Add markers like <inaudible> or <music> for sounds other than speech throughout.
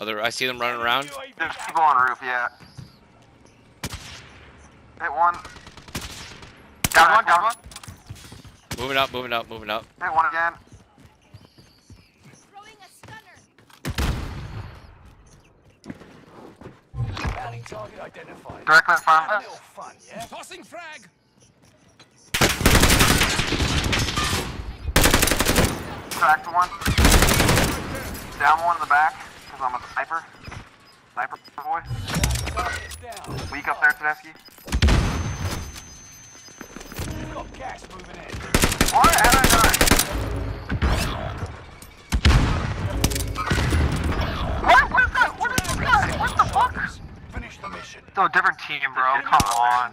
Other, I see them running around. There's people on roof, yeah. Hit one. Down one, down one. Moving up, moving up, moving up. Hit one again. Throwing a stunner. Target identified. Directly in front of us. fun, yeah? Tossing frag. Cracked one. Down one in the back, because I'm a sniper. Sniper boy. Target is down. Weak up there, Tedeschi. Got gas moving in. What? How did I? What? What is that? What is this guy? What the fuck? Finish the mission. Still a different team, bro. Come on.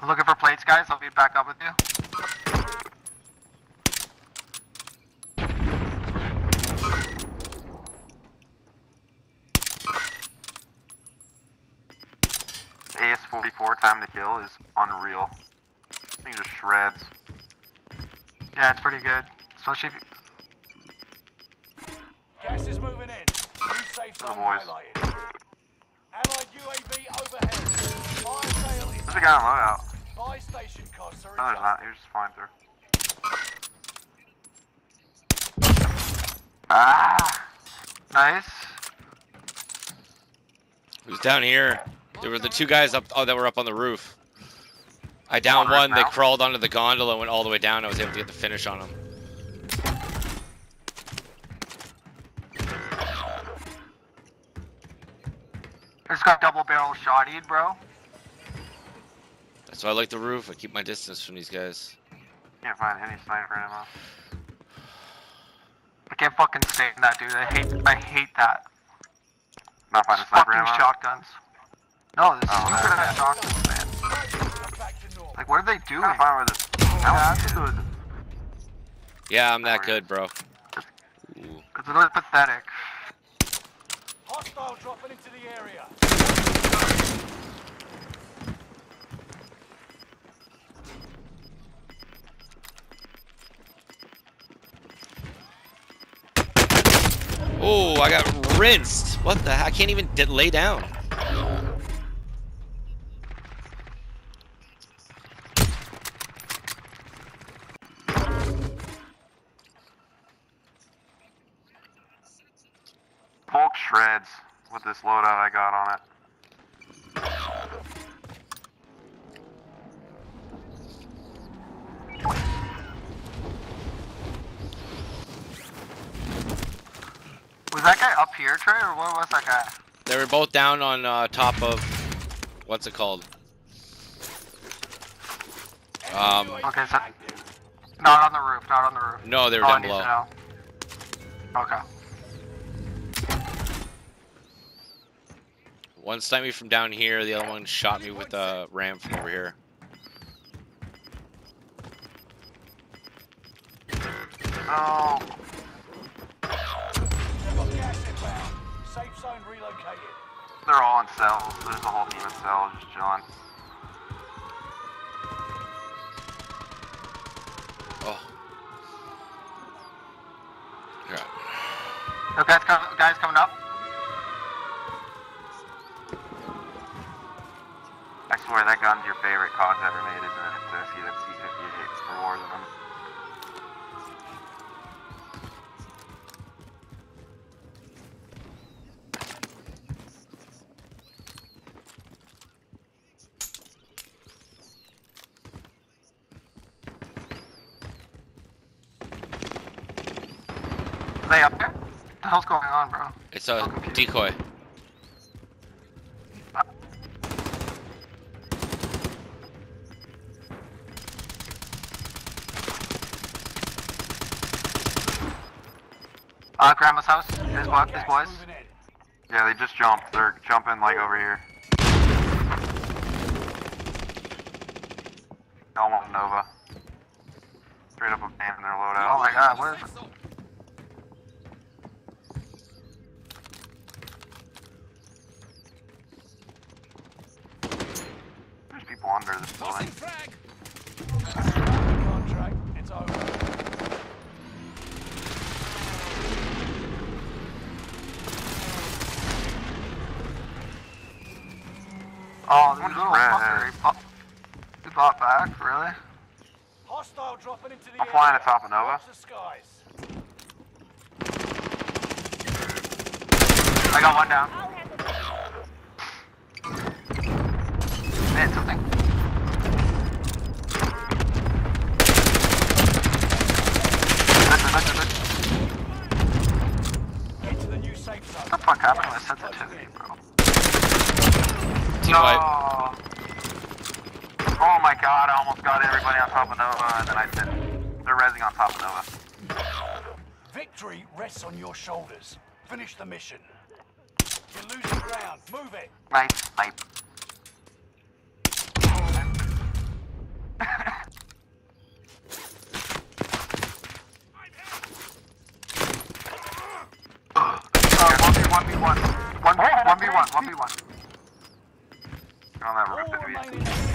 I'm looking for plates, guys. I'll be back up with you. AS-44 time to kill is unreal. Thing just shreds. Yeah, it's pretty good. Especially if. Gas is moving in. New safe zone boys. highlighted. Allied UAV overhead. Fire sale is There's a guy on loadout. No, there's not. You're just flying through. Ah! Nice. Who's down here? There were the two guys up oh, that were up on the roof. I downed one. They crawled onto the gondola, went all the way down. I was able to get the finish on them. I just got double barrel shotted, bro. That's why I like the roof. I keep my distance from these guys. Can't find any sniper ammo. I can't fucking stand that, dude. I hate, I hate that. Not finding sniper fucking ammo. shotguns. No, this Oh, stupid okay. ass shotguns, man. Come back. Like, what are they doing? Trying to find where this. Yeah, that's good. Yeah, I'm that good, bro. Ooh. It's really pathetic. Hostile dropping into the area. Oh, I got rinsed. What the heck? I can't even lay down. Bulk shreds with this loadout I got on it. Was that guy up here, Trey, or what was that guy? They were both down on uh, top of what's it called? Um, Okay, so not on the roof, not on the roof. no, they were Oh, down below. Okay. One sniped me from down here. The other one shot me with a ram from over here. Oh, Safe zone relocated. They're all in cells. There's a whole team in cells just chilling. Oh. Yeah. no guys, come, guys coming up. I swear that gun's your favorite COD ever made, isn't it? To see that C-58 for Warzone. Are They up there? What the hell's going on, bro? It's a decoy. Uh. grandma's house. His, bo his boys. Yeah, they just jumped. They're jumping like over here. Almost Nova. Straight up a man in their loadout. Oh my god, what is little red? fucker. He bought, back, really? Hostile dropping into the I'm flying area. atop of Nova. Watch the skies. I got one down. I'll handle this. They hit something. Listen, listen, listen. Get to the new safe zone. What the fuck happened to my sensitivity, bro? Team wipe. Oh my god, I almost got everybody on top of Nova, and then I didn't. They're rezzing on top of Nova. Victory rests on your shoulders. Finish the mission. You're losing ground. Move it. Nice snipe. <laughs> Uh, 1v1, 1v1. 1v1, 1v1. You're on that All roof, did we? remaining enemies eliminated.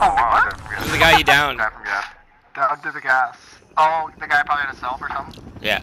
Oh, what? okay, from gas. This is the guy he downed. Guy from gas. <laughs> Down to the gas. Oh, the guy probably had a self or something? Yeah.